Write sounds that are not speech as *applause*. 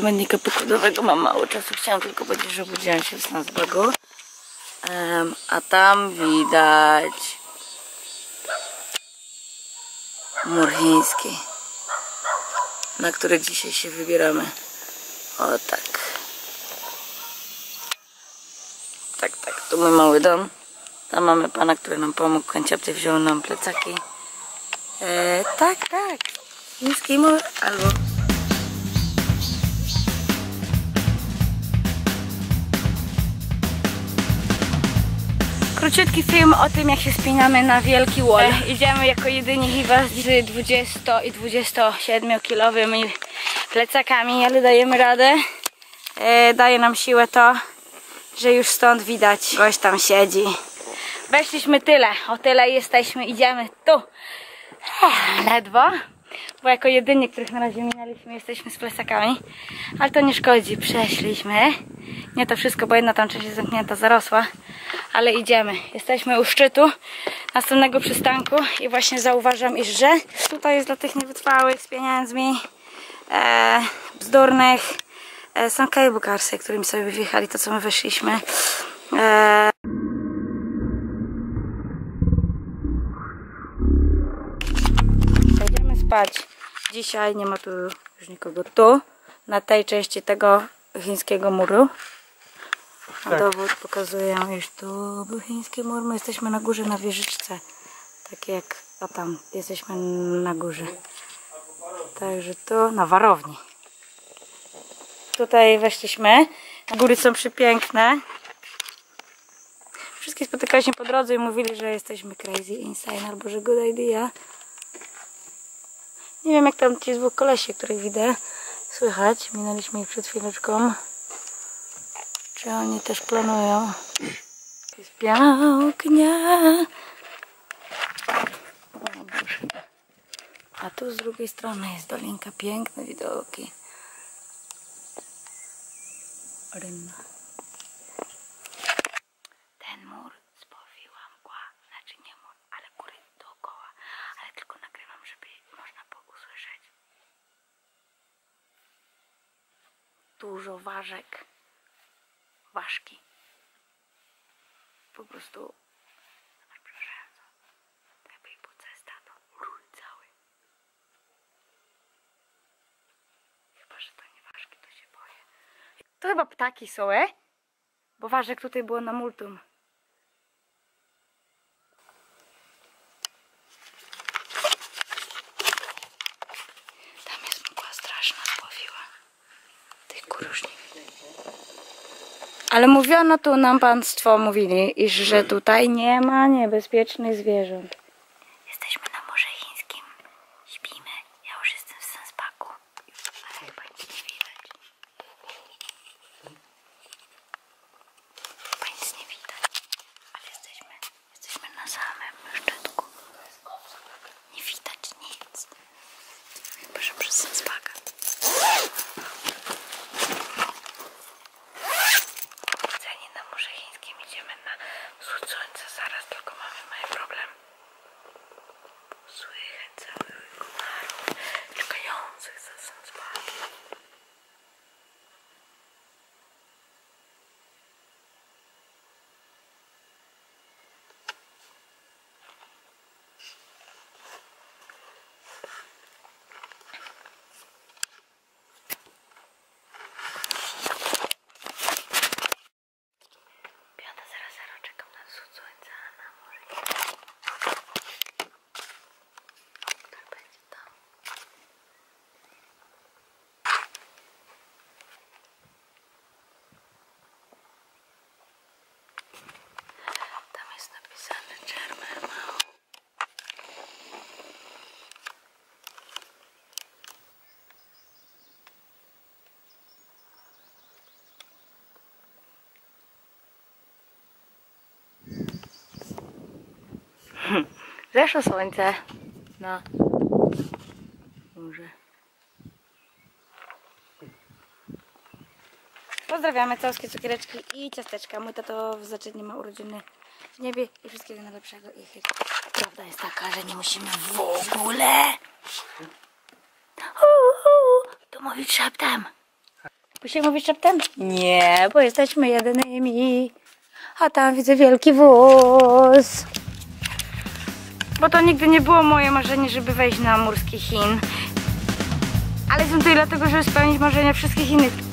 apartamentika pokładowego mam mało czasu. Chciałam tylko powiedzieć, że obudziłam się z nocnego. Em, a tam widać mur chiński, na który dzisiaj się wybieramy. O tak. Tak, tak, tu mój mały dom. Tam mamy pana, który nam pomógł. Kęciapty wziął nam plecaki. E, tak, tak. Chiński mur albo... Króciutki film o tym, jak się spinamy na wielki wall. E, idziemy jako jedyni chyba z 20 i 27 kilowymi plecakami, ale dajemy radę. E, daje nam siłę to, że już stąd widać, gość tam siedzi. Weszliśmy tyle, o tyle jesteśmy, idziemy tu. Ech, Ledwo, bo jako jedyni, których na razie minęliśmy, jesteśmy z plecakami, ale to nie szkodzi, przeszliśmy. Nie to wszystko, bo jedna tam część jest zamknięta, zarosła, ale idziemy. Jesteśmy u szczytu następnego przystanku i właśnie zauważam, iż że tutaj jest dla tych niewytrwałych, z pieniędzmi, e, bzdurnych, e, są cable carsy, którymi sobie wyjechali to, co my weszliśmy. E, spać. Dzisiaj nie ma tu już nikogo tu, na tej części tego chińskiego muru. Na dowód pokazuję, iż tu był chiński mur. My jesteśmy na górze na wieżyczce. Tak jak o tam, jesteśmy na górze. Także tu na warowni. Tutaj weszliśmy. Góry są przepiękne. Wszystkich spotykaliśmy po drodze i mówili, że jesteśmy crazy insane albo że good idea. Nie wiem jak tam ci dwóch kolesi, których widzę, słychać. Minęliśmy ich przed chwileczką. Czy oni też planują? Jest pięknie. A tu z drugiej strony jest dolinka, piękne widoki. Rynna. Ten mur spowiła mgła, znaczy nie mur, ale góry dookoła, ale tylko nagrywam, żeby można było usłyszeć. Dużo ważek, ważki. Po prostu. To chyba ptaki są, e? Bo ważek tutaj było na multum. Tam jest mgła straszna, spowiła. Tych gór już nie widać. Ale mówiono tu nam państwo mówili, iż że tutaj nie ma niebezpiecznych zwierząt. Jesteśmy na Morze Chińskim. Śpimy. Ja już jestem w Sensbaku. Ale chyba nic nie widać. Chyba nic nie widać. Ale jesteśmy, jesteśmy na samym szczytku. Nie widać nic. Chyba, że przez Sensbaka. Ceni na Morze Chińskim idziemy na wschód słońca zaraz, tylko mamy mały problem. Słychać całych komarów czekających za Sensbakiem. Piąta zero zero, czekam na wschód słońca na morze. Który będzie tam? Tam jest napisane German *clears throat* Zeszło słońce na górze. Pozdrawiamy całskie cukiereczki i ciasteczka. Mój tato w zaczęciu ma urodziny w niebie i wszystkiego najlepszego. I prawda jest taka, że nie musimy w ogóle uh, to mówić szeptem. Musimy mówić szeptem? Nie, bo jesteśmy jedynymi. A tam widzę wielki wóz. Bo to nigdy nie było moje marzenie, żeby wejść na murski Chin. Ale jestem tutaj dlatego, żeby spełnić marzenia wszystkich innych